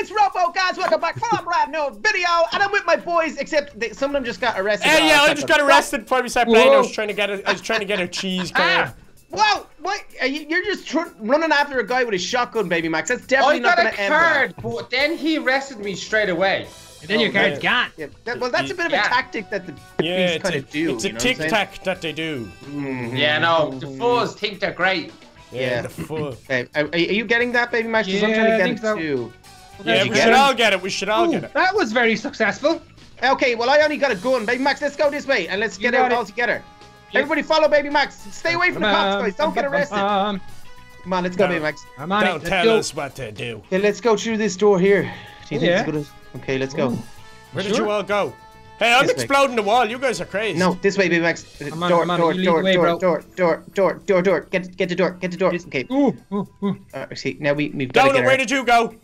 it's Robo, guys. Welcome back from a brand new video, and I'm with my boys. Except they, some of them just got arrested. Hey, Oh, yeah, I just got arrested before we started playing. I was trying to get a, I was trying to get a cheese card. Ah, Whoa! What? Are you, you're just tr- running after a guy with a shotgun, baby Max. That's I definitely not a going to end. well. card, but then he arrested me straight away. And then your Oh, card's man. gone. Yeah, that, well, that's a bit of a Yeah. tactic that the Yeah, thieves it's kind a, of do. it's a you know tic tac that they do. Mhm. Yeah, no, the fools think they're great. Yeah, Yeah. the full. Hey, are, are you getting that, baby Max? 'Cause I'm trying to I get think it so. too. Yeah, we should get it? all get it. We should all Ooh, get it. that was very successful. Okay, well, I only got a gun. Baby Max, let's go this way and let's You get got it it. all together. Everybody follow Baby Max. Stay away from the cops, guys. Don't get arrested. Um, Come on, let's go, No. Baby Max. I'm on. Don't Let's tell go. us what to do. Okay, let's go through this door here. Do you think Yeah. it's good? Okay, let's go. Where did Sure. you all go? Hey, I'm This way. exploding the wall. You guys are crazy. No, this way, Baby Max. I'm on door, on it. door, door, way, door, bro. door, door, door, door, door. Get, get the door. Get the door. This- Okay. Ooh, ooh, ooh. Uh, see, now we we've got to Donut, get where our- did you go?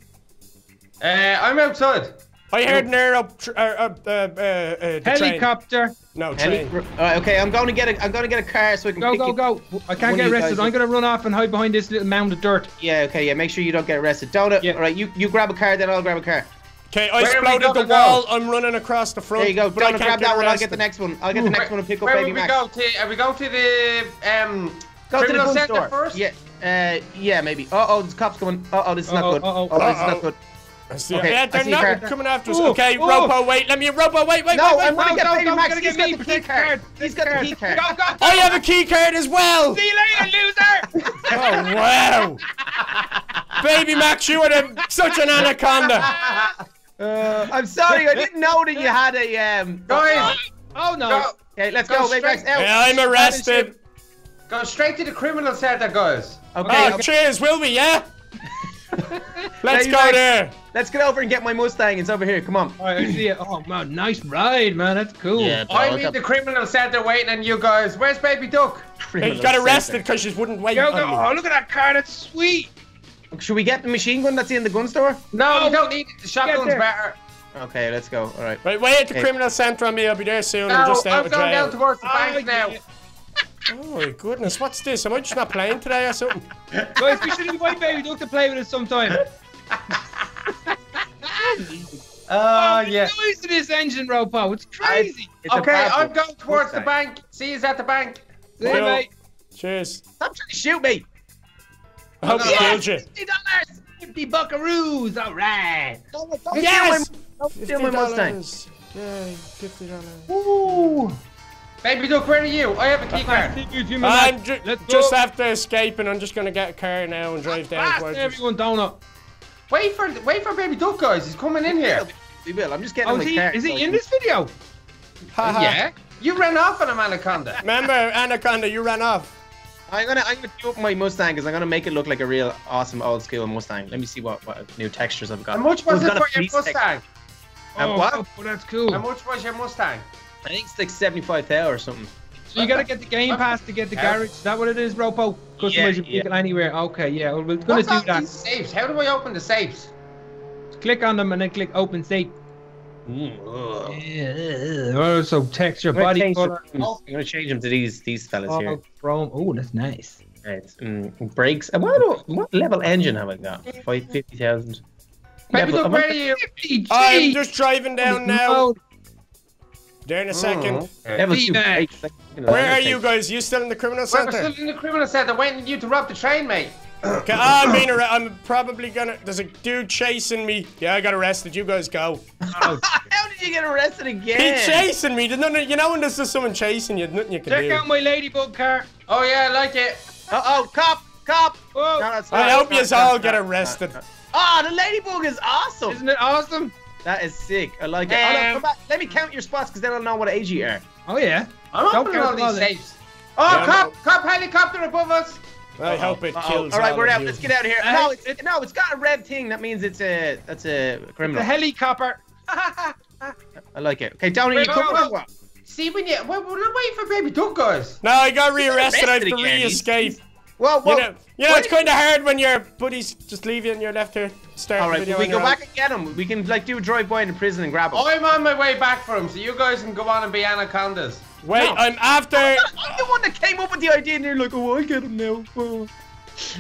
Uh, I'm outside. I heard an air up, tr- uh, uh, uh, uh, uh, the train. Helicopter. No, Heli- train. Okay, I'm going to get a. I'm going to get a car so I can Go, pick go, go. I can't get arrested. I'm gonna run off and hide behind this little mound of dirt. Yeah, okay, yeah. Make sure you don't get arrested. Donut. Yeah. All right, you you grab a car, then I'll grab a car. Okay, I Where are we exploded the gonna go? wall. I'm running across the front. There you go. but I Donut, can't grab that one. I'll get the next one. I'll get the next one and pick up Where Baby would we Max. go to? Are we going to the um Go to the gun center store first? Yeah. Uh, yeah, maybe. Uh oh, there's cops coming. Uh oh, this is not Uh-oh, good. uh-oh. Oh, this is Uh-oh. not good. I see- Okay, yeah, they're see not car. coming after us. Ooh, okay, ooh. Robo, wait. Let me, Robo, wait, wait, No, wait, I'm gonna no, get Baby no, Max. gotta He's get got the key card. card. He's got the key card. Go, go, go. I have a key card as well. See you later, loser. Oh wow! Baby Max, you are the, such an anaconda. Uh, I'm sorry, I didn't know that you had a um. Guys, oh no. go, Okay, let's Go go, Baby Max. Out. Yeah, I'm arrested. go straight to the criminal center, guys. Okay, Oh, okay, cheers, will we? Yeah. Let's Baby go Max. there. Let's get over and get my Mustang. It's over here. Come on. All right, I see it. Oh man, nice ride, man. That's cool. Yeah. I'm in the criminal center waiting on you guys. Where's Baby Duck? He got arrested because she wouldn't wait Go, on go. Oh, look at that car. That's sweet. Should we get the machine gun that's in the gun store? No, No. we don't need it. The shotgun's better. Okay, let's go. All right. Right, wait at the Okay. criminal centre on me. I'll be there soon. No, I'm just out I'm going jail. down towards the Oh, bank now. yeah. Oh my goodness, what's this? Am I just not playing today or something? Guys, we should invite Baby Duck to play with us sometime. Oh, oh yeah. Noise to this engine, Ropo. It's crazy. It's Okay, I'm going towards the bank. See you at the bank. See you, mate. Cheers. Stop trying to shoot me. I hope Yes! you. Fifty dollars. Fifty buckaroos. All right. Don't, don't Yes! don't steal my Mustang. $50. Yay, fifty dollars. Ooh. Baby Duck, where are you? I have a key card. I'm ju- Let's go. just after escaping. I'm just gonna get a car now and drive down Fast, towards us. everyone donut. Wait for wait for Baby Duck, guys. He's coming in here. We will. I'm just getting Oh, my is he, is he in this video? Yeah. You ran off on him, Anaconda. Remember, Anaconda, you ran off. I'm gonna I'm gonna do up my Mustang because I'm gonna make it look like a real awesome old school Mustang. Let me see what, what new textures I've got. How much was it's it got for your police text- Mustang? Um, oh, what? oh, that's cool. How much was your Mustang? I think it's like 75,000 or something. So you gotta get the game pass to get the garage. Is that what it is, Ropo? Customize Yeah, your vehicle anywhere. Okay, yeah. Well, we're gonna What's do that. these safes? How do I open the safes? Click on them and then click open safe. ugh. Yeah. Oh, so text your I'm gonna body color. them- I'm gonna change them to these these fellas here. Oh, chrome. Oh, that's nice. Right. Mm, brakes. Uh, What, do- what level engine have I got? Five fifty thousand. Baby Duck, where are you? 50 I'm just driving down now. Oh, There in a second. Level two V-Max. brakes. like, you know, Where are you guys? You still in the criminal We're centre? still in the criminal center waiting for you to rob the train, mate. Okay, I'm being arrested. I'm probably gonna. There's a dude chasing me. Yeah, I got arrested. You guys go. oh. How did you get arrested again? He's chasing me. There's nothing, you know when there's just someone chasing you, nothing you can Check do. out my ladybug car. Oh yeah, I like it. Uh oh, cop, cop. Whoa. No, that's I hope that's you all get arrested. Ah, the ladybug is awesome. Isn't it awesome? That is sick. I like it. Oh, no, Um, come back. Let me count your spots because then I'll know what age you are. Oh, yeah. I'm Don't opening count all these then. safes. Oh, Yeah, cop, cop helicopter above us. I hope it Uh-oh. kills All right, we're out. you. Let's get out of here. Uh, no, it's, no, it's got a red thing. That means it's a that's a criminal. The helicopter. I like it. Okay, Downey, you come on. See when you, we're, we're not waiting for Baby Duck, guys. No, I got rearrested. I have to re-escape. Well, whoa. You know, you know it's kind of hard when your buddies just leave you and you're left here. Start All the video we go back and get him. We can like do a drive-by in the prison and grab him. Oh, I'm on my way back for him, so you guys can go on and be anacondas. Wait, No. I'm after. I'm the one that came up with the idea, and you're like, oh, I get him now. Oh.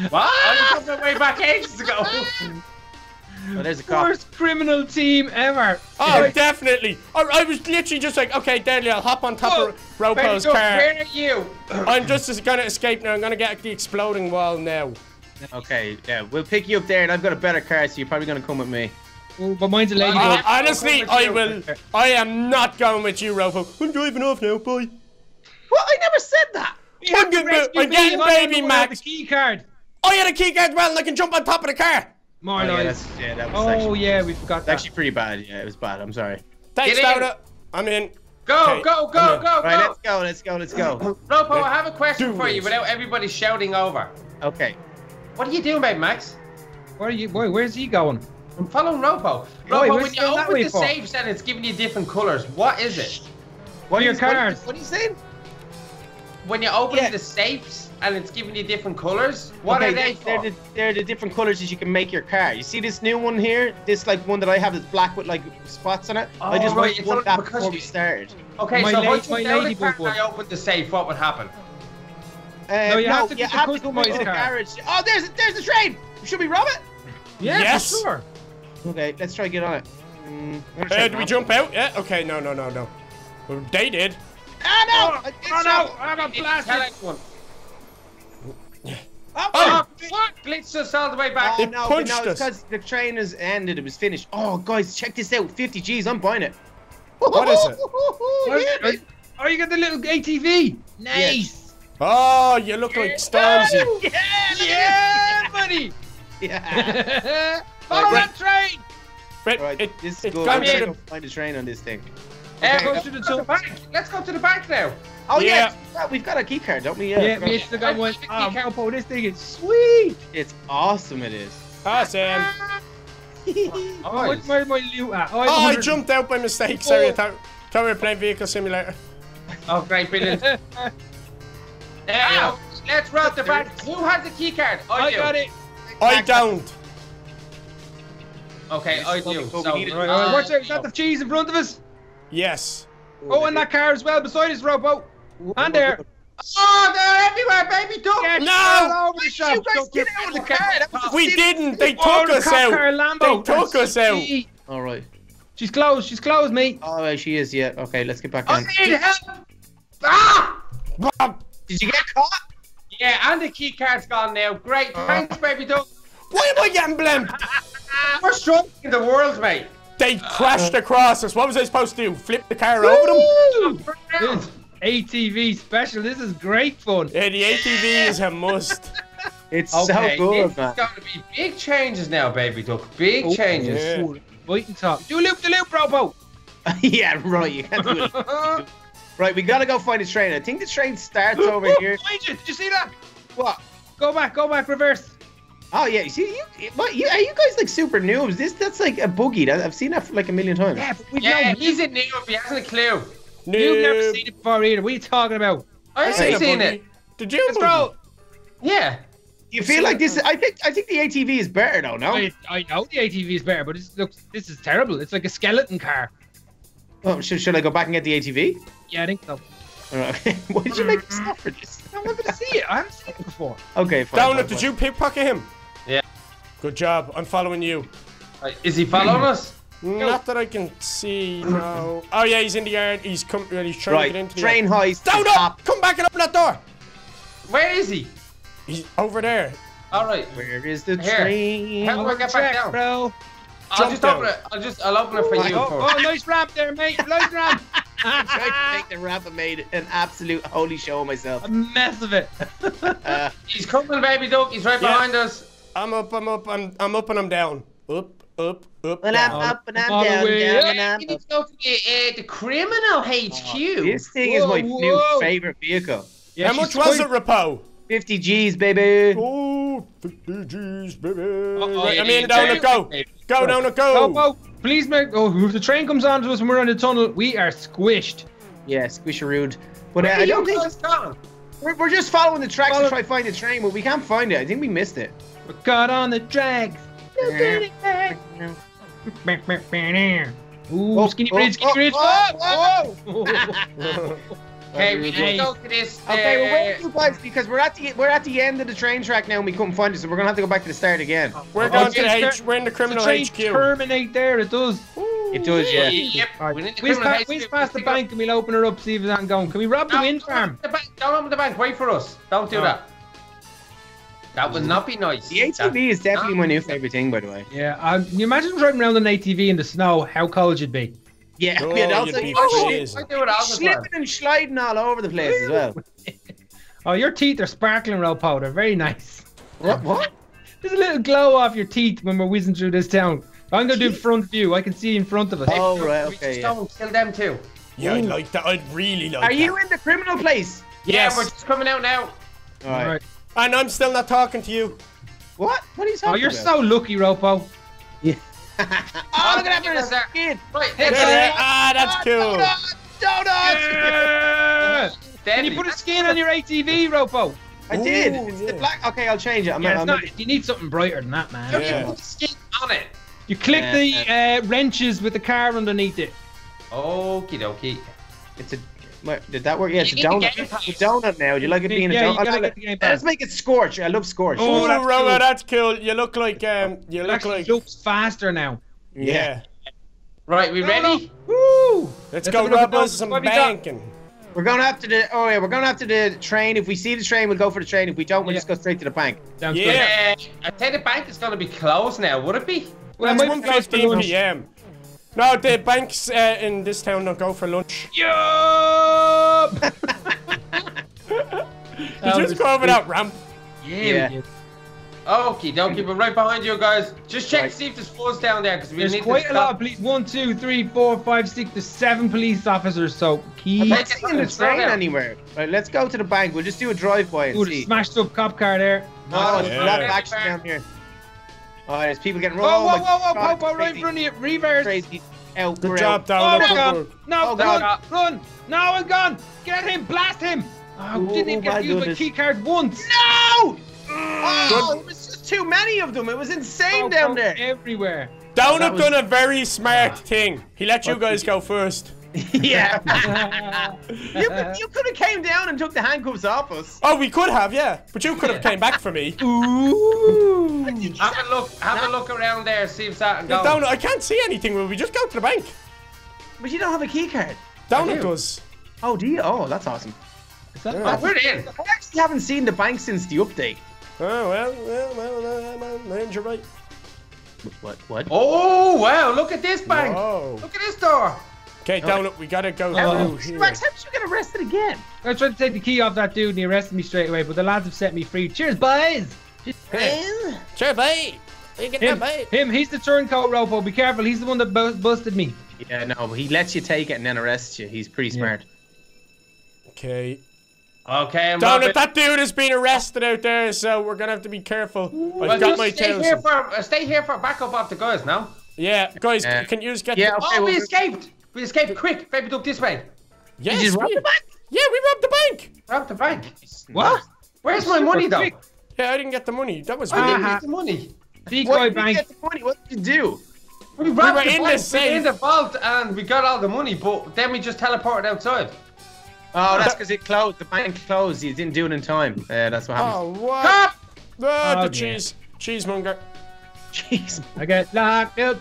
What? I was on my way back ages ago. Well, oh, there's a cop. Worst criminal team ever. Oh, definitely. I, I was literally just like, okay, deadly. I'll hop on top Oh, of Ropo's Baby Duck, car. where are you? I'm just gonna escape now. I'm gonna get the exploding wall now. Okay, yeah, we'll pick you up there, and I've got a better car, so you're probably gonna come with me. But mine's a Uh, ladybug. honestly, I will. I am not going with you, Ropo. I'm driving off now. Bye. What? I never said that. You have I'm to getting- rescue I'm getting if baby know I have Max. The key card. I had a key card as well, and I can jump on top of the car. More Oh, yeah, lies. that's, yeah, that was Oh actually, yeah, we forgot it's that. actually pretty bad. Yeah, it was bad. I'm sorry. Thanks, Get in. Dauda. I'm in. Go, Okay, go, go, I'm in. go, Right, go. let's go. Let's go. Let's go. Ropo, I have a question do for you this. without everybody shouting over. Okay. What are you doing, babe, Max? Where are you? Boy, where's he going? I'm following Ropo. Oi, Ropo, when you open the for? safes and it's giving you different colors, what is it? What are your is- what- What are you saying? When you open Yeah. the safes and it's giving you different colors, what okay, are they they're, for? the, they're the different colors that you can make your car. You see this new one here? This like one that I have that's black with like spots on it. I Oh, just right, want it's want only that before we started. Okay, My so la- once my you the car I opened the safe, what would happen? Uh, No, you have to you have to customised go to the car. garage. Oh, there's there's the train. Should we rob it? Yeah, Yes. sure. Okay, let's try to get on it. Mm, I'm gonna try Uh, do we jump out? Yeah. Okay. No. No. No. No. Well, they did. it. Ah no! I did Oh no, I got Tell blasted. everyone. Oh, Oh. What? Glitched us all the way back. Oh, It no, punched no, it's us. because the train has ended. It was finished. Oh, guys, check this out. 50 G's. I'm buying it. What is it? Yeah, man. Oh, you got the little ATV. Nice. Oh, you look like Stormzy. Yeah, buddy. Yeah. Follow Right. that train. But Right, it, this it good. got I'm gonna find a train on this thing. Uh, Okay. let's, go to the bank. let's go to the bank now. Oh yeah, Yeah. yeah, we've got a key card, don't we? Yeah. Yeah, me still got one. Key card. Popo, this thing is sweet. It's awesome. It is. awesome. Oh, where's my, my loot at? Oh, Oh, I jumped out by mistake. Sorry, I thought, thought we were playing Vehicle Simulator. Oh, great, brilliant. Now, let's rob the bank. Who has the key card? I, I do. got it. I don't. Okay, I do. But we So. Right, right, uh, watch out. Is that the cheese in front of us? Yes. Oh, and that car as well beside us, Robo. And there. Oh, they're everywhere, baby. Don't. Yeah, No! all over the You shop. guys Don't get out of the car. That was a We didn't. They took us out. car They took us out. All right. She's closed. She's closed, mate. Oh, right, she is. Yeah. Okay, let's get back I on. need help. Ah! Bob, Did you get caught? Yeah, and the key card's gone now. Great, oh. thanks, baby. Don't. Why am I getting blamed? We're strong in the world, mate. They uh, crashed uh. across us. What was I supposed to do? Flip the car over them? This ATV special. This is great fun. Yeah, the ATV is a must. It's Okay, so good, this man. is going to be big changes now, baby duck. Big Oh, changes. yeah. Ooh, Wait and talk. Do a loop, the loop, Robo. yeah, right. You can't do it. Right, we gotta go find the train. I think the train starts over here. Behind. Did you see that? What? Go back, go back, reverse. Oh yeah, you see, you, what, you, are you guys like super noobs? This that's like a boogie. That, I've seen that for like a million times. Yeah, but we Yeah, know. he's a noob. He hasn't a clue. You've never seen it before either. What are you talking about? I seen a haven't seen buggy. it. Did you? Let's. Yeah. You feel like this? I think I think the ATV is better though. No. I, I know the ATV is better, but this looks this is terrible. It's like a skeleton car. Oh, should, should I go back and get the ATV? Yeah, I think so. Okay. Why did you make me stop for this? I want to see it. I haven't seen it before. Okay, fine. Down fine. Did fine. you pickpocket him? Yeah. Good job. I'm following you. Uh, Is he following us? Not that I can see. No. Oh yeah, he's in the yard. He's come. He's trying to get into the train yard. heist. Down is up! top. Come back and open that door. Where is he? He's over there. All right. Where is the Here. train? How do I get back down? bro. I'll just down. open it. I'll just. I'll open it for you. Oh, oh, nice ramp there, mate. Nice ramp. tried to make the rap and made an absolute holy show of myself. a mess of it. Uh, He's coming, baby duck. He's right Yeah. behind us. I'm up. I'm up. I'm. I'm up and I'm down. Up. Up. Up. well, I'm up and I'm All the down, way down up. and I'm We up. need to go to the, uh, the criminal HQ. This thing is my Whoa, new favorite vehicle. Yeah, How she's much was it, Repo? 50 G's, baby. Oh, 50 G's, baby. Uh-oh. Right, I'm in. Yeah, Down yeah. it. Go. Go down it. Oh, Go. oh, please make. Oh, if the train comes on to us when we're on the tunnel, we are squished. Yeah, squisharood. But uh, I don't you think guys gone? we're, we're just following the tracks Follow- to try to find the train, but we can't find it. I think we missed it. We're caught on the drags. Ooh, Oh, skinny oh, bridge, skinny oh, bridge. oh, Oh, oh. Okay, we need to go to this. Okay, well, where are you guys? Because we're at the we're at the end of the train track now, and we couldn't find it, so we're gonna have to go back to the start again. We're Oh, going it's to the H. We're in the The criminal train HQ. terminate there, it does. It does, yeah. Yep. Alright, We need to whiz, criminal pa- HQ. whiz past the bank and we'll open her up, see if it's not going. Can we rob the No, wind don't farm? the bank. Don't open the bank. Wait for us. Don't do Oh. that. That would not be nice. The ATV is definitely my new favorite thing, by the way. Yeah, um, you imagine driving around an ATV in the snow, how cold you'd be? Yeah, Oh, and also you'd be Oh, slip- I do it all the time. slipping and sliding all over the place as well. Oh, your teeth are sparkling, Ropo. They're very nice. What? What? There's a little glow off your teeth when we're whizzing through this town. I'm gonna do front view. I can see in front of us. Oh right, We okay. just Yeah. don't kill them too. Yeah, I'd like that. I'd really like Are that. you in the criminal place? Yeah, we're just coming out now. All right. Alright. And I'm still not talking to you. What? What are you oh, talking about? Oh, you're about? so lucky, Ropo. Oh, look at that for a skin. Right, There, let's there. go. Ah, that's cool. Donuts! Donuts! Yeah! Can you put a skin on your ATV, Ropo? I did. It's yeah. the black. Okay, I'll change it. I'm Yeah, not. it's not, you need something brighter than that, man. Yeah. you put skin on it. You click Yeah. the uh, wrenches with the car underneath it. Okie dokie. It's a. What, did that work? Yeah, it's a the donut. Game Pass. It's a donut now. Do you like it being Yeah, a you donut? gotta I love get it. Let's make it scorch. I love scorch. Oh, that's Robo, cool. that's cool. You look like um, you It look actually like looks faster now. yeah. Right, we ready? Woo! Let's Let's go have a look at rob us some What have you got? banking. We're going after the. Oh yeah, we're going after the train. If we see the train, we'll go for the train. If we don't, we'll Yeah. just go straight to the bank. Sounds Yeah. good. Uh, I think the bank is gonna be closed now. Would it be? Well, It's I might close for 1:15 p.m. No, the banks uh, in this town don't go for lunch. Yup! You just go over that ramp. Yeah. we did. Okie dokie, we're right behind you guys. Just check Right. to see if there's fools down there because we There's need quite to a lot of police. One, two, three, four, five, six. There's seven police officers. So I'm keep. not Take it seeing the the train now. anywhere. Right, let's go to the bank. We'll just do a drive-by and Ooh, see. the smashed up cop car there. Oh, Yeah. a lot of action down here. Oh, there's people getting Whoa, rolled. whoa, my whoa, whoa, God, Popo, right in front of you. Reverse. Crazy. Out, Good job, out. Oh, down. my God. No, Oh, run, God. run. No, I'm gone. Get him, blast him. Oh, Ooh, didn't even get to use my goodness. key card once. No! Ah! Oh, it was just too many of them. It was insane Popo down there. Everywhere. Donut That was- done a very smart ah. thing. He let you guys go first. Yeah. you could, you could have came down and took the handcuffs off us. Oh, we could have, yeah. But you could have came back for me. Ooh. Have a look. Have a look around there. See if something goes. Donut, I can't see anything. Will we just go to the bank? But you don't have a key card. Donut do. does. Oh, do you? Oh, that's awesome. That Yeah. Oh, we're in. I actually haven't seen the bank since the update. Oh, well, well, well, well, well, well you're right. What? What? Oh wow! Look at this bank. Whoa. Look at this door. Okay, Donut, we gotta go Oh. through here. Max, how did you get arrested again? I tried to take the key off that dude and he arrested me straight away, but the lads have set me free. Cheers, boys! Sure, bye. You get Him, that, bye. him, he's the turncoat, Ropo. Be careful, he's the one that bu- busted me. Yeah, no, but he lets you take it and then arrests you. He's pretty smart. Okay. Okay, I'm Donut, that dude has been arrested out there, so we're gonna have to be careful. Well, I've got just my stay tails. here for uh, stay here for backup of the guys now. Yeah, guys, Yeah. can you just get Yeah, the... okay, Oh, we well, escaped. We escaped quick. Baby, look this way. Yes, you just rob we- the bank? Yeah, we robbed the bank. Rob the bank. What? Where's my money though? quick. Yeah, I didn't get the money. That was I weird. didn't get the money. What Decoy did you bank. get the money? What did you do? We robbed were the in the bank, we were safe. in the vault and we got all the money, but then we just teleported outside. Oh, that's because it closed. The bank closed. You didn't do it in time. Uh, that's what happened. Oh, what? Cop! Ah, Oh, the dear. cheese. Cheesemonger. Jeez. I get locked up.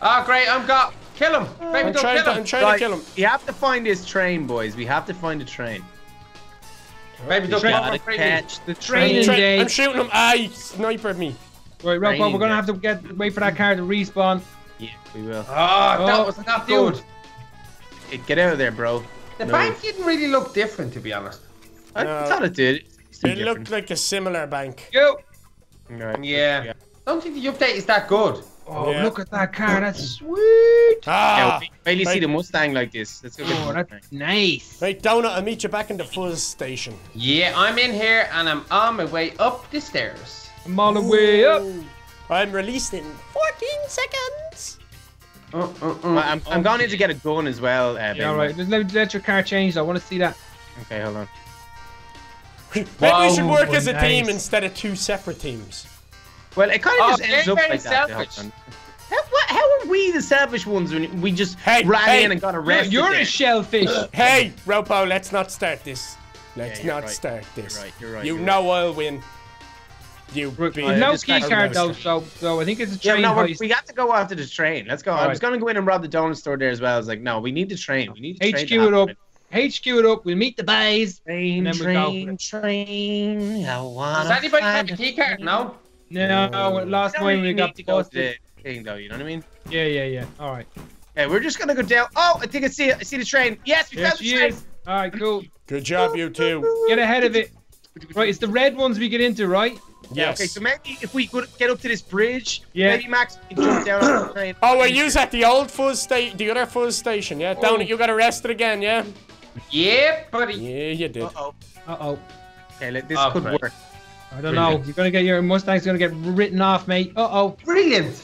Oh, great, I'm got. Kill him. Baby, I'm don't trying, kill to, him. I'm trying Right, to kill him. You have to find this train, boys. We have to find a train. Baby, don't Try- kill Gotta him. The catch the training train. Try- day. I'm shooting him. Ah, he snipered me. Right, Ropo, we're gonna have to get wait for that car to respawn. Yeah, we will. Oh, that Oh, was not dude. good. Hey, Get out of there, bro. The No. bank didn't really look different, to be honest. I thought it did. It's too It different. looked like a similar bank. Go. Right. Yeah. don't think the update is that good. Oh, Yeah. look at that car. That's sweet. Yeah, Ah! we see the Mustang like this. Let's go get Oh, that's Mustang. nice. Right, Donut, I'll meet you back in the fuzz station. Yeah, I'm in here and I'm on my way up the stairs. I'm on the way up. I'm released in 14 seconds. Uh, uh, uh. I'm, I'm going in to get a gun as well. Uh, Yeah, Ben. all right. Just let, let your car change. I want to see that. Okay, hold on. Maybe we should work as a nice. team instead of two separate teams. Well, it kind of Oh, just ends up like that. selfish. Hold on. How, what, how are we the selfish ones when we just Hey, ran hey, in and got You're, arrested? you're there? a shellfish. Hey, Ropo, let's not start this. Let's Yeah, not right. start this. You're right, you're right, You you're know I'll win. You beat no just key card though, roasted. so so I think it's a Yeah, train no, we're, heist. we got to go after the train. Let's go. I All was right. gonna go in and rob the donut store there as well. I was like, no, we need the train. We need the train. HQ to it up. HQ it up. We'll meet the bays. Train, And then we go for train, train. I wanna Does anybody have a key card? No. No, last We time we got to go to busted. the thing though. You know what I mean? Yeah, yeah, yeah. All right. Okay, we're just gonna go down. Oh, I think I see it. I see the train. Yes, we There found the train. is. All right, cool. Good job, you two. Get ahead of it. Right, it's the red ones we get into, right? Yeah, Yes. okay, so maybe if we could get up to this bridge, Yeah. maybe Max can jump down on the train. Oh, we're using at the old fuzz station, the other fuzz station, yeah? Down Oh. it, you got arrested again, yeah? Yep, buddy. Yeah, you did. Uh oh. Uh oh. Okay, let- this Oh, could great. work. I don't know. You're gonna get your Mustang's gonna get written off, mate. Uh oh. Brilliant.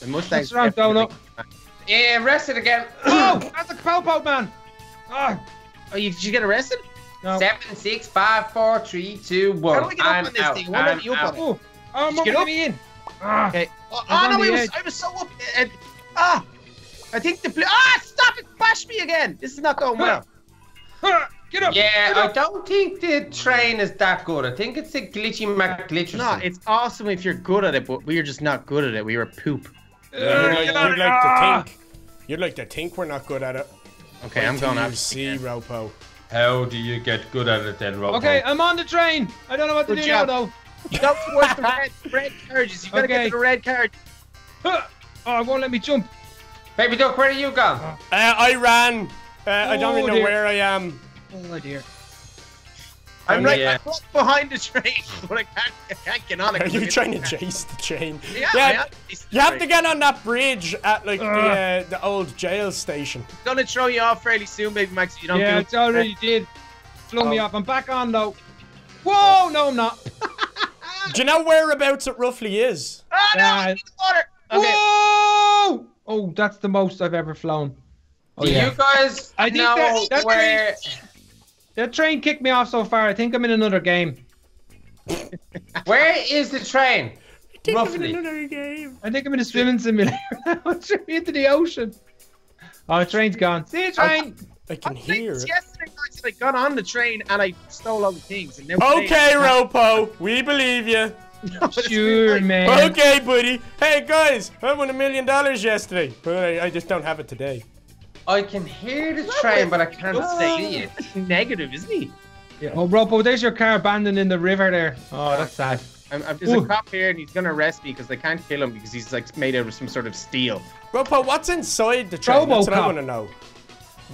The Mustang's What's wrong, definitely- Yeah, arrested again. Oh, that's a cowpoke man. Ah, Oh, you, did you get arrested? no. Seven, six, five, four, three, two, one. How do I get up I'm on this out. thing? I wanna I'm let you up on. Oh, oh, I'm Did you get up up? me in. Ah, Okay. Oh, I oh no, the I was. I was so up. And, ah, I think the blue. Ah, stop it! Bash me again. This is not going well. get up. Yeah, get I don't think the train is that good. I think it's a glitchy Mac glitch or No, it's awesome if you're good at it, but we are just not good at it. We were poop. You'd like, you'd like to think. You'd like to think we're not good at it. Okay, I'm Wait till going you out. see, Ropo. How do you get good at it then, Rob? Okay, I'm on the train. I don't know what to Good do job. now though. You go towards the red, red carriages. You gotta Okay. get to the red carriage. Oh, it won't let me jump. Baby Duck, where are you gone? Uh, I ran. Uh, I don't Oh, even know dear. where I am. Oh dear. I'm Um, right yeah. I'm right behind the train, but I can't, I can't get on it. Are you trying the to car. chase the train? Yeah, Yeah, am. It's you have to get on that bridge at like the uh, the old jail station. gonna throw you off fairly soon, baby Max. You don't Yeah, do it's already did. Flung me Oh. off. I'm back on though. Whoa, no, I'm not. Do you know whereabouts it roughly is? Ah, no, I need the water. Okay. Whoa! Oh, that's the most I've ever flown. Oh do yeah. you guys I think know that- that where? That train kicked me off so far. I think I'm in another game. Where is the train? I think Roughly. Another game. I think I'm in a swimming simulator now. It's straight into the ocean. Oh, the train's gone. See you, train. I can I hear it. yesterday night I got on the train and I stole all the things. And now today- Okay, Ropo, we believe you. Sure, man. Okay, buddy. Hey, guys, I won a million dollars yesterday, but I, I just don't have it today. I can hear the train, but I can't Don't see it. Negative, isn't he? Yeah. Oh, Ropo, there's your car abandoned in the river there. Oh, that's sad. I'm, I'm, there's Ooh. a cop here and he's gonna arrest me because they can't kill him because he's like made out of some sort of steel. Ropo, what's inside the train? That's what I want to know.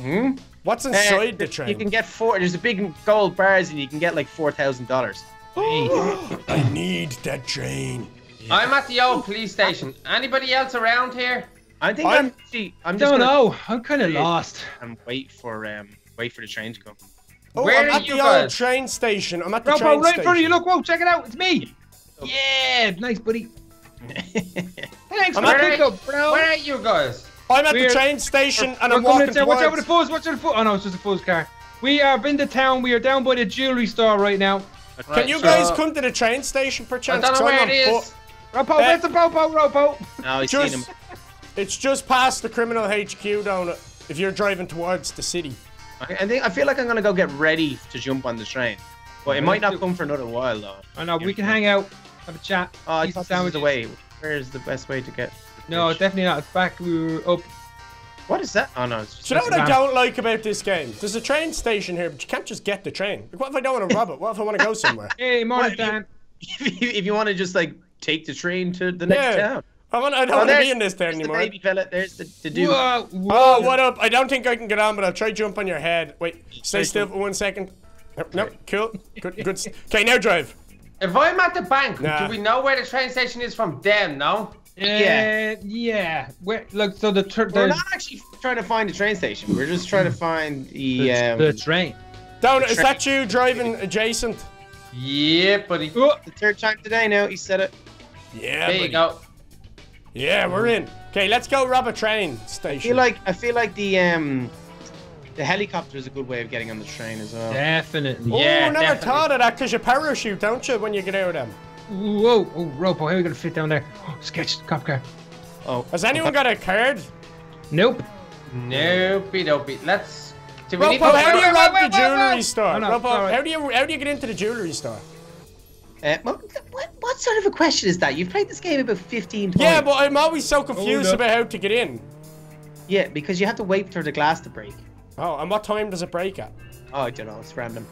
Hmm? What's Uh, inside the train? You can get four. There's a big gold bars and you can get like four thousand dollars. I need that train. I'm at the old police station. Anybody else around here? I think I'm- I'm. actually- I'm just Don't gonna know. I'm kind of lost. and wait for um wait for the train to come. Oh, Where I'm are at you the old guys? train station. I'm at the train station. Ropo, train right in front of you. Look, whoa, check it out. It's me. Yeah, nice, buddy. Thanks I'm for the the- pickup, bro. Where are you guys? I'm at We're- the train station and We're I'm walking to town. Watch out for the towards. fuzz. Watch out for the fuzz. Oh no, it's just a fuzz car. We are in the town. We are down by the jewelry store right now. Can you Right, guys come to the train station per I don't know 'Cause where I'm it on is. foot. Ropo, Uh, where's the popo, Ropo? no, he's seen him. Just, it's just past the criminal HQ down it. If you're driving towards the city. I I think I feel like I'm gonna go get ready to jump on the train, but it might not come for another while though. I know we can hang out, have a chat. Oh, I eat some thought this the way. Where is the best way to get? No, definitely not. It's back. We were up. What is that? Oh no, it's just Do you know what I don't like about this game? There's a train station here, but you can't just get the train. Like, what if I don't want to rob it? What if I want to go somewhere? Hey, morning, What? Dan. if you, if you want to just like take the train to the next Yeah. town. I, want, I don't Oh, want to be in this town there's the anymore. baby fella. There's the, the dude. Whoa, whoa. Oh, what up? I don't think I can get on, but I'll try jump on your head. Wait, stay still for one second. Nope, nope, cool. Good, good. Okay, now drive. If I'm at the bank, Nah. do we know where the train station is from them? No. Yeah, yeah. Where, look, so the tr- We're the, not actually trying to find the train station. We're just trying to find the. the, Um, the train. Down, is train. that you driving adjacent? Yeah, buddy. Oh, the third time today now. He said it. Yeah, There you go. Yeah, we're in. Okay, let's go rob a train station. I station. feel like I feel like the um the helicopter is a good way of getting on the train as well. definitely. Oh, Yeah, never definitely. thought of that because you parachute, don't you, when you get out of them? Whoa, oh, Ropo, how are we gonna fit down there? Oh, sketch, cop car. oh. Has anyone got a card? Nope. Nope, dopey. Let's. Do we need Ropo, to how do you wait, rob the wait, wait, jewelry store? Oh, no, Ropo, how do you how do you get into the jewelry store? Uh, what, what, what sort of a question is that? You've played this game about 15 times. Yeah, but I'm always so confused Hold up. about how to get in. Yeah, because you have to wait for the glass to break. Oh, and what time does it break at? Oh, I don't know. It's random.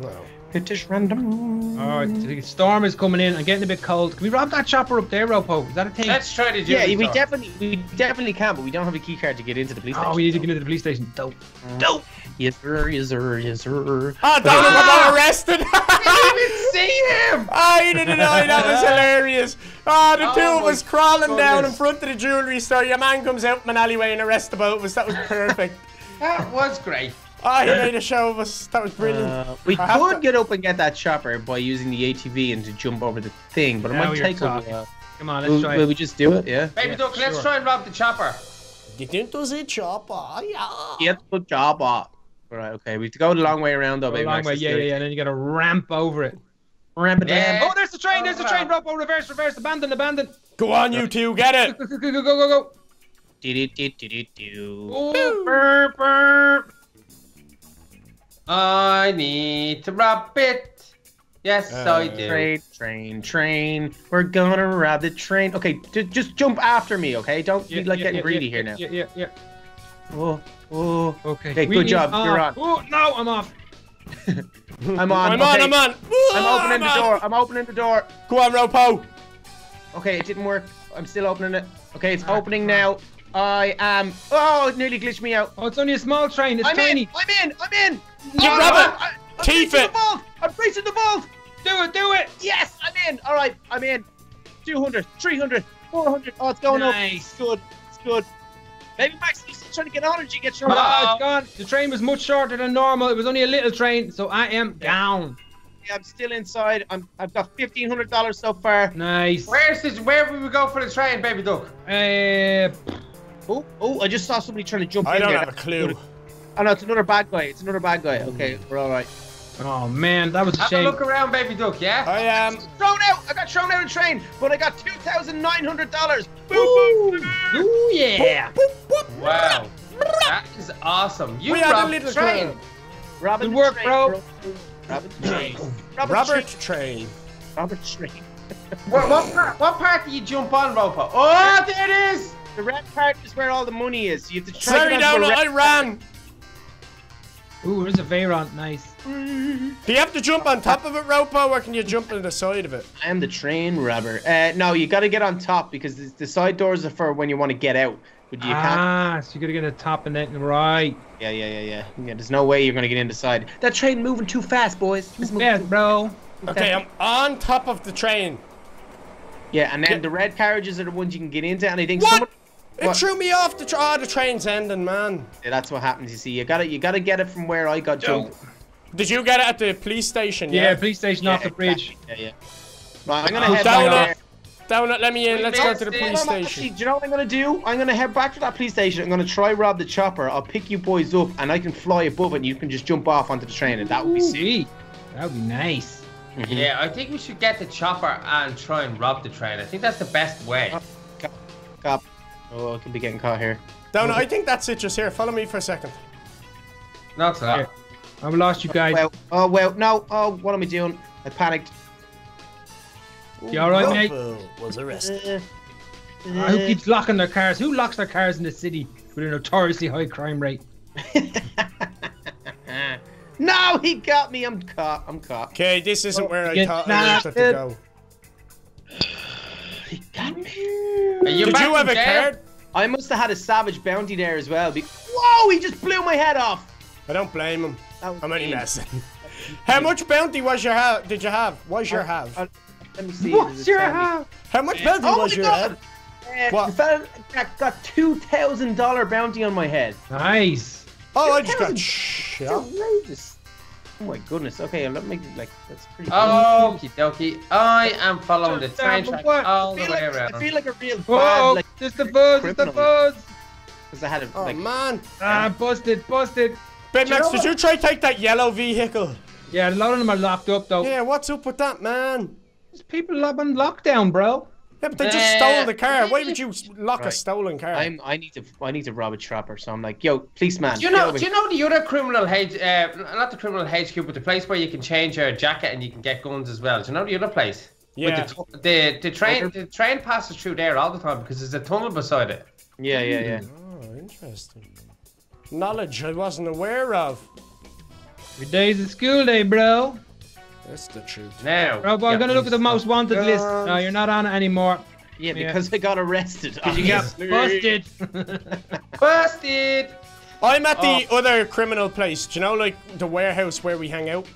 No. It is random. Alright, the storm is coming in. I'm getting a bit cold. Can we rob that chopper up there, Ropo? Is that a thing? Let's try to do Yeah, we stuff. definitely, we definitely can, but we don't have a key card to get into the police station. Oh, we need to get into the police station. Dope. Dope. Yes, sir. Yes, sir. Yes, sir. oh Ah, Donald got arrested. I didn't see him! Ah, you didn't know that was hilarious. Ah, the Oh two of us crawling down in front of the jewelry store. Your man comes out from an alleyway and arrests the both of us. That was perfect. That was great. Ah, he made a show of us. That was brilliant. Uh, we I could to- get up and get that chopper by using the ATV and to jump over the thing, but it Now might take a while. Come on, let's Will, try will we just do it? Yeah. Baby Yeah, Duck, let's try and rob the chopper. Get into the chopper, yeah. Get the job off. Right. Okay. We have to go the long way around though, Go a baby. long Max, way. let's Yeah, do yeah, yeah. And then you gotta ramp over it. Ramp it Yeah. down. Oh, there's the train. There's the train. Ropo, reverse, reverse. Abandon, abandon. Go on, you two, get it. Go, go, go, go, go, go. Do-do-do-do-do-do. Oh, Burp, burp. I need to rob it. Yes, I Uh, do. Train, train, train. We're gonna rob the train. Okay, just jump after me, okay? Don't Yeah, be like yeah, getting yeah, greedy yeah, here yeah, now. Yeah, yeah, yeah. Oh, oh. Okay. Okay, We good job, you're oh, on. Oh, no, I'm off. I'm on. I'm on. I'm on. I'm opening the on. door. I'm opening the door. Go on, Ropo. Okay, it didn't work. I'm still opening it. Okay, it's Ah, opening now. I am. Oh, it nearly glitched me out. Oh, it's only a small train. It's I'm tiny. in. I'm in. I'm in. Get Oh, Robert. I- I'm Teeth it. the vault. I'm breaching the vault. Do it, do it. Yes, I'm in. All right, I'm in. 200, 300, 400. Oh, it's going up. Nice. It's good. It's good. Baby Max, you still trying to get on or did you get your Oh, Uh-oh. it's gone. The train was much shorter than normal. It was only a little train, so I am down. Yeah, I'm still inside. I'm. I've got fifteen hundred dollars so far. Nice. Where's this? Where will we go for the train, Baby Duck? Uh, Oh, oh! I just saw somebody trying to jump I in don't there. have a clue. Oh no, it's another bad guy. It's another bad guy. Okay, we're all right. oh man, that was a Have a shame. look around, Baby Duck, yeah? I am. Thrown out. I got thrown out of the train, but I got two thousand nine hundred dollars. Ooh, ooh yeah. Wow. That is awesome. You We had a little the train. clue. Robin Good work, train, bro. Robin the train. Robert, Robert Train. Train. Robert Train. What, what, part, what part do you jump on, Ropo? Oh, there it is! The red part is where all the money is. You have to try Sorry, to get onto Donald, a I ran. Ooh, there's a Veyron. Nice. Do you have to jump on top of it, Ropo, or can you jump on the side of it? I am the train robber. Uh, no, you got to get on top because the, the side doors are for when you want to get out. But you can't. ah, so you gotta get a top and then right. Yeah, yeah, yeah, yeah. Yeah, there's no way you're gonna get in the side. That train moving too fast, boys. It's moving Yeah, too- bro. Okay, I'm on top of the train. Yeah, and then Yeah. the red carriages are the ones you can get into, and I think What? someone. It What? threw me off the. Tra- oh, the train's ending, man. Yeah, that's what happens. You see, you gotta, you gotta get it from where I got jumped. Did you get it at the police station? Yeah, Yeah. police station Yeah, off the bridge. Yeah, yeah. Right, I'm gonna Oh, head down back it. there. Down it. Let me in. Let's go to the police No, no, actually, station. do you know what I'm gonna do? I'm gonna head back to that police station. I'm gonna try rob the chopper. I'll pick you boys up, and I can fly above it, and you can just jump off onto the train, and that would be sick. Sweet. That would be nice. Mhm. Yeah, I think we should get the chopper and try and rob the train. I think that's the best way. Oh. Cop. Oh, I could be getting caught here. Down it. I think that's it. Just here. Follow me for a second. No, it's not. Yeah. I've lost you guys. Well, oh well, no. Oh, what am I doing? I panicked. You alright, mate? Was arrested. Uh, who keeps locking their cars? Who locks their cars in the city with a notoriously high crime rate? no, he got me. I'm caught. I'm caught. Okay, this isn't where I thought nah, I wanted to go. He got me. Are you Did you have a jail? card? I must have had a savage bounty there as well. Whoa! He just blew my head off. I don't blame him. I'm only messing. How much bounty was your have? Did you have? Was your I- have? I- let me see. What's your house? How much bounty Oh was your God! have? Uh, What? The fella got, got two thousand dollar bounty on my head. Nice. Oh, I just got That's shot. outrageous. Oh my goodness. Okay, let me make it like that's pretty. Oh, Okie dokie. I am following the train down track what? all I the feel, way like, I feel like a real bad Whoa! like Just the buzz, just the buzz. because I had a Oh like. man. Ah, busted, busted. Ben Max, know did what? you try take that yellow vehicle? Yeah, a lot of them are locked up though. Yeah, what's up with that, man? There's people up on lockdown, bro. Yeah, but they just Uh, stole the car. Why would you s- lock a stolen car? I'm. I need to. I need to rob a trapper. So I'm like, yo, policeman. Do you know? Do you know the other criminal H? Uh, not the criminal HQ, but the place where you can change your jacket and you can get guns as well. Do you know the other place? With Yeah. The, the the train the train passes through there all the time because there's a tunnel beside it. Yeah, yeah, yeah. Oh, interesting. Knowledge I wasn't aware of. Your day's a school day, bro. That's the truth. Now. Robo, I'm gonna look at the most wanted list. No, you're not on it anymore. Yeah, Yeah. because I got arrested. Cause you got busted. Busted. I'm at the Oh. other criminal place. Do you know, like the warehouse where we hang out?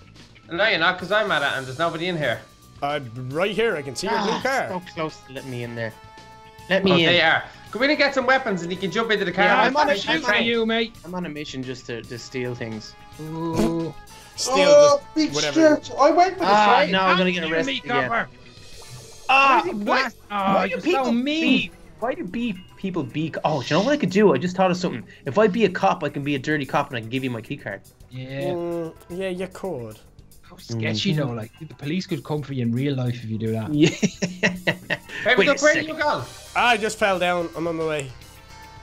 No, you're not, because I'm at it and there's nobody in here. Uh, right here. I can see your blue Ah, car. so close to let me in there. Let me Oh, in. they are. Come in and get some weapons and you can jump into the car. Yeah, and I'm on a take the shoot Shooting train. you, mate. I'm on a mission just to, to steal things. Ooh. Steal Oh, the big whatever. shit. I wait for the Ah, train. no, I'm gonna get Come arrested me, again. copper. Ah, Why- why, Oh, why do you're people so mean. be? Why do be people be? Oh, you know what I could do? I just thought of something. If I be a cop, I can be a dirty cop and I can give you my key card. Yeah. Mm, yeah, you could. How sketchy though. Like the police could come for you in real life if you do that. Yeah. Baby, Wait look, where second. you gone? I just fell down. I'm on my way.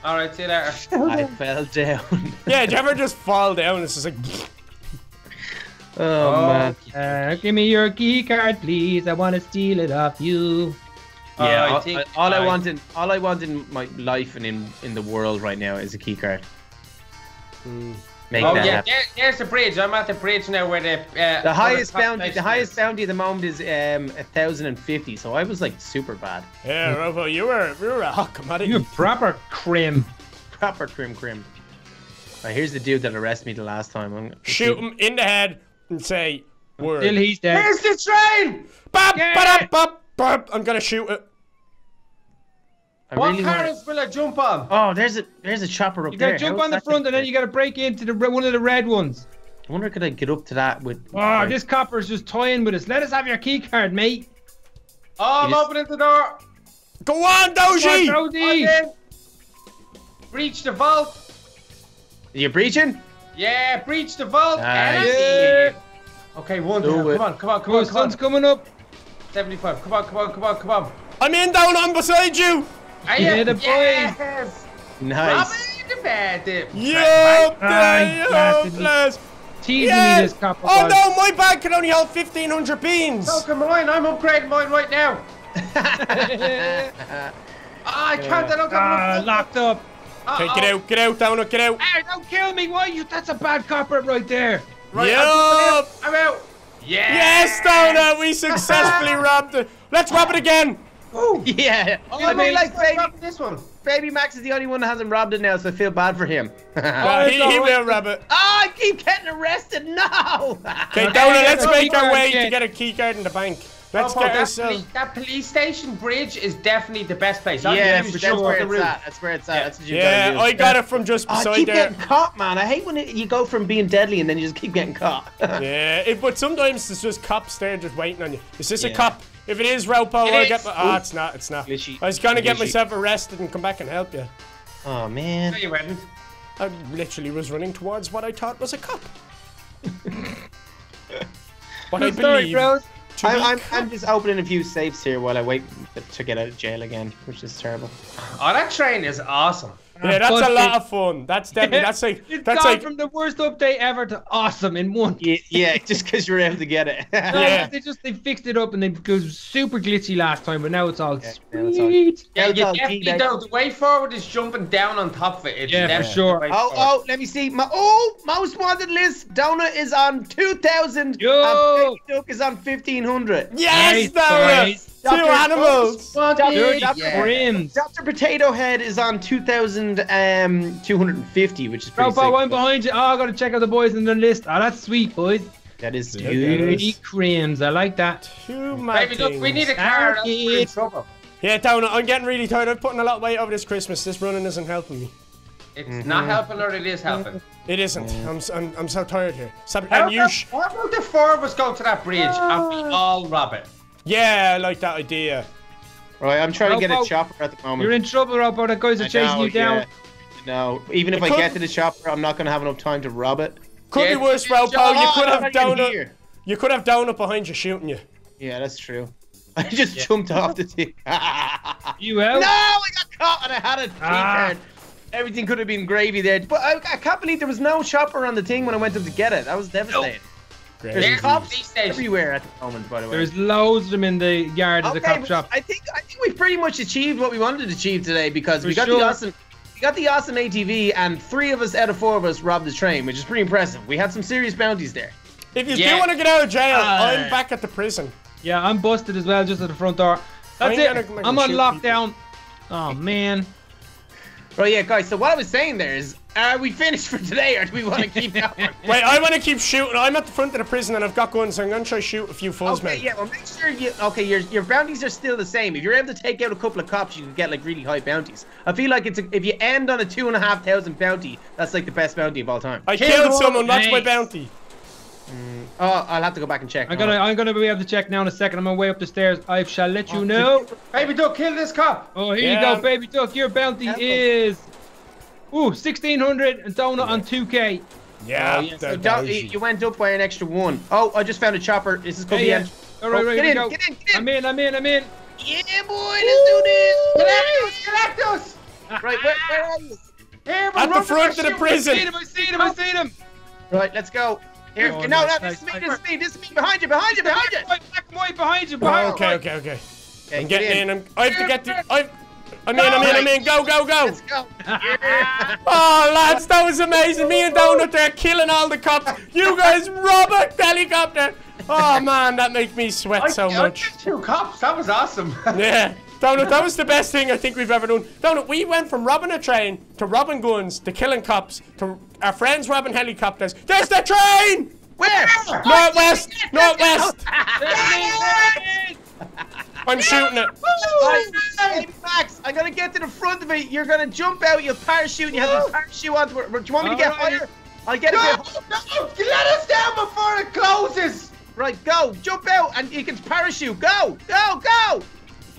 All right, see you later. I fell down. Yeah, do you ever just fall down? It's just like. Oh, man. Uh, give me your key card, please. I want to steal it off you. Yeah, I all, think all I I- want in all I want in my life and in in the world right now is a key card. Make Oh that yeah, happen. there, there's the bridge. I'm at the bridge now where the uh, The highest top bounty, the highest is. bounty at the moment is um a thousand and fifty. So I was like super bad, Yeah, Robo, you were you were a hot commodity. You proper crim. proper crim crim. Right, here's the dude that arrested me the last time. I'm gonna Shoot him in the head and say word. Still, he's dead. Where's the train? Bop, Yeah. bop, bop. I'm gonna shoot it. I What really car want. will I jump on? Oh, there's a there's a chopper up You there. gotta jump How on the is that front and then you gotta break into the one of the red ones. I wonder could I get up to that with? Oh, right. this copper's just toying with us. Let us have your key card, mate. Oh, I'm just- opening the door. Go on, Doji! Come on, I'm Breach the vault. Are you breaching? Yeah, breach the vault. Nice. Yeah. Okay, one Do down. it. Come on, come on, come Oh, on, come on. sun's coming up. 75. Come on, come on, come on, come on. I'm in down on beside you. I Yeah, you? the boys. Yes. Nice. Robin the bad. Yo, Ah, yo, bastard. bless. Teasing Yeah. me, this copper. Oh was. no, my bag can only hold 1500 beans. So come on, I'm upgrading mine right now. Ah, I can't. I don't Ah, have locked up. Okay, get out, get out, down, get out. Hey, don't kill me. Why you? That's a bad copper right there. Right, Yup. I'm, out. I'm out. Yeah. Yes, Donna, we successfully robbed it. Let's rob it again. Ooh. yeah. Oh, I mean, like baby, baby. this one. baby Max is the only one that hasn't robbed it now, so I feel bad for him. Uh, oh, he, he will rob it. I keep getting arrested. No. Okay, Donna, let's make our way to get a key card in the bank. Let's Oh, get that, ourselves. poli- that police station bridge is definitely the best place. I'm yeah, gonna that's where it's at. That's where it's at. That's what you Yeah, gotta I do. got it from just Oh, I beside keep there. getting caught, man. I hate when it, you go from being deadly and then you just keep getting caught. Yeah, it, but sometimes it's just cops there just waiting on you. Is this a Yeah. cop? If it is Ropo, It I'll is. get my. Ah, it's not. It's not. Glitchy. I was gonna get myself arrested and come back and help you. oh man. No, you wouldn't. I literally was running towards what I thought was a cop. what I Good story, believe. bros. To I'm, I'm, I'm just opening a few safes here while I wait to get out of jail again, which is terrible. Oh, that train is awesome. Yeah, that's a Busted. lot of fun. That's definitely. That's like. It's That's gone like. from the worst update ever to awesome in one. Yeah, yeah just because you're able to get it. No, Yeah. They just they fixed it up and they it was super glitchy last time, but now it's all Yeah, now it's all- sweet. Yeah, you definitely teabag. don't. The way forward is jumping down on top of it. It's Yeah, for sure. Oh, forward. oh, let me see. My, oh, most wanted list. Donna is on 2,000. Yo! And Duck is on 1,500. Yes, Nice, Dara! Boys. Two Dr. animals! Dude, Dr. Yeah. Dr. Potato Head is on 2,250, um, which is pretty Robo, I'm behind you. Oh, I gotta check out the boys in the list. Oh, that's sweet, boys. That is Yeah, good. Dirty creams. I like that. Two mad Baby, look, we need a car. or we're in trouble. Yeah, down. I'm getting really tired. I'm putting a lot of weight over this Christmas. This running isn't helping me. It's Mm-hmm. not helping or it is helping. It isn't. I'm, s- I'm, I'm so tired here. Stop, How and you about, sh- how about the four of us go to that bridge and we ah. all rob it? Yeah, I like that idea. Right, I'm trying to get a Robo, chopper at the moment. You're in trouble, Robo. The guys are I chasing know, you down. yeah. No, even if It I could- get to the chopper, I'm not going to have enough time to rob it. Could Yeah, be worse, yeah, Ropo. You Oh, could I'm have not down even up. here. You could have down up behind you shooting you. Yeah, that's true. I just jumped off the thing. You out no, out? I got caught and I had a key Ah. card. Everything could have been gravy there, but I, I can't believe there was no chopper on the thing when I went up to get it. That was devastating. Great. There's There's cops the everywhere at the moment, by the way. There's loads of them in the yard of the Okay, cop shop. I think I think we've pretty much achieved what we wanted to achieve today because For we got sure. the awesome we got the awesome ATV and three of us out of four of us robbed the train, which is pretty impressive. We had some serious bounties there. If you do want to get out of jail, Uh, I'm back at the prison. Yeah, I'm busted as well, just at the front door. That's it. I'm on shoot lockdown. Oh man. Right, yeah, guys. So what I was saying there is, are we finished for today, or do we want to keep going? Wait, I want to keep shooting. I'm at the front of the prison and I've got guns, so I'm going to try shoot a few fools, Okay, man. yeah. Well, make sure you. Okay, your your bounties are still the same. If you're able to take out a couple of cops, you can get like really high bounties. I feel like it's a, if you end on a two and a half thousand bounty, that's like the best bounty of all time. I Kill killed someone. That's my Nice. bounty. Mm, oh, I'll have to go back and check. I'm gonna I'm gonna be able to check now in a second. I'm on my way up the stairs. I shall let Oh, you know. Baby duck, kill this cop. Oh, here Yeah. you go, baby duck. Your bounty Hello. is ooh 1600 and donut on 2k. Yeah, Oh, yeah. So they're don't, you went up by an extra one. Oh, I just found a chopper. This is could Hey, be yeah. end- All right, Oh, right, get we in, go. get in, get in. I'm in. I'm in. I'm in. Yeah, boy, let's do this. Collect us, collect us. Right, where, where are you? Here, we're At the front of the prison. I seen him. I seen him. I oh. seen him. Right, let's go. Here, Oh, no, no, nice, this is me, this is me, this is me, behind you, behind you, behind you. Black and white behind you. Oh, Behind okay, you. okay, okay. Okay, I'm get getting in. in. I'm, I have to get to. I, I'm in. I'm in. I'm in. Go, go, go. Let's go. Yeah. Oh, lads, that was amazing. Me and Donut there killing all the cops. You guys rob a helicopter. Oh man, that makes me sweat so I much. killed Two cops. That was awesome. Yeah. Donut, that was the best thing I think we've ever done. Donut, we went from robbing a train to robbing guns to killing cops to our friends robbing helicopters. There's the train! Where? Northwest! Northwest! I'm shooting it. Right, Baby Max, I'm gonna get to the front of it. You're gonna jump out, you'll parachute, and you have to parachute onto it. Do you want me to get Alright. higher? I'll get a No, bit. no, let us down before it closes. Right, go, jump out, and you can parachute. Go, go, go,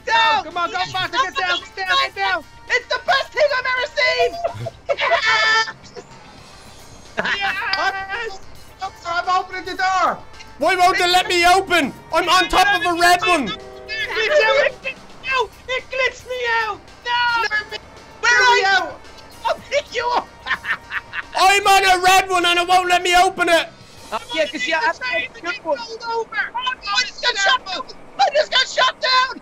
go. Oh, come on, go Yes, faster, get down, get down, get down. It's the best thing I've ever seen. yes. I'm opening the door. Why won't they let me open? I'm on top of a red one. No, it glitched me out. No. Where are you? out. I'll pick you up. I'm on a red one and it won't let me open it. Uh, yeah, because you have to get the good one. over. I just got shot down. I just got shot down.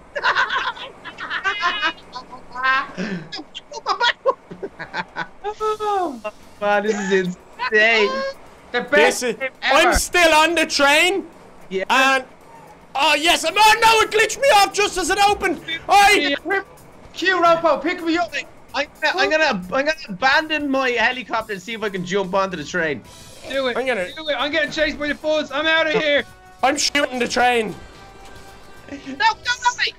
Man, this is insane. The This best is, ever. I'm still on the train Yeah. and oh yes, I'm oh no, it glitched me off just as it opened. I Q Ropo, pick me up. I'm gonna, I'm gonna, I'm gonna abandon my helicopter and see if I can jump onto the train. Do it. I'm gonna- Do it. I'm getting chased by the fuzz. I'm out of here. I'm shooting the train. No, don't me!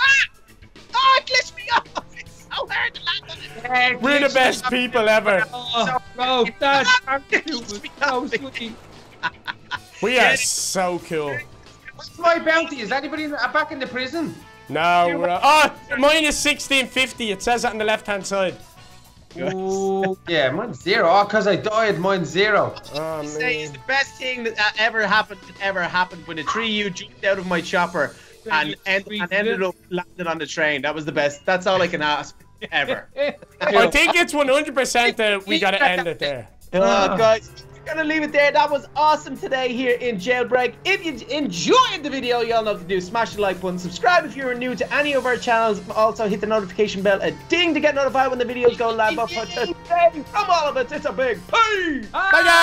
Ah! Oh, it glitched me off. It's so hard to land on it. We're the best people ever. Oh, bro, that Glitched was me so off. sweet. We are so cool. What's my bounty? Is anybody in, uh, back in the prison? No, we're, oh, mine is 1650. It says that on the left hand side. Oh, Yeah, mine's zero. Oh, because I died, mine's zero. Oh Say it's the best thing that uh, ever happened ever happened when a tree you jumped out of my chopper and, and, and ended up landing on the train. That was the best. That's all I can ask ever. I think it's 100% that we gotta end it there. Uh, guys, we're gonna leave it there. That was awesome today here in Jailbreak. If you enjoyed the video, y'all know what to do. Smash the like button, subscribe if you're new to any of our channels. Also, hit the notification bell, a ding to get notified when the videos go live. But for today, from all of us, it's a big peace. Bye guys!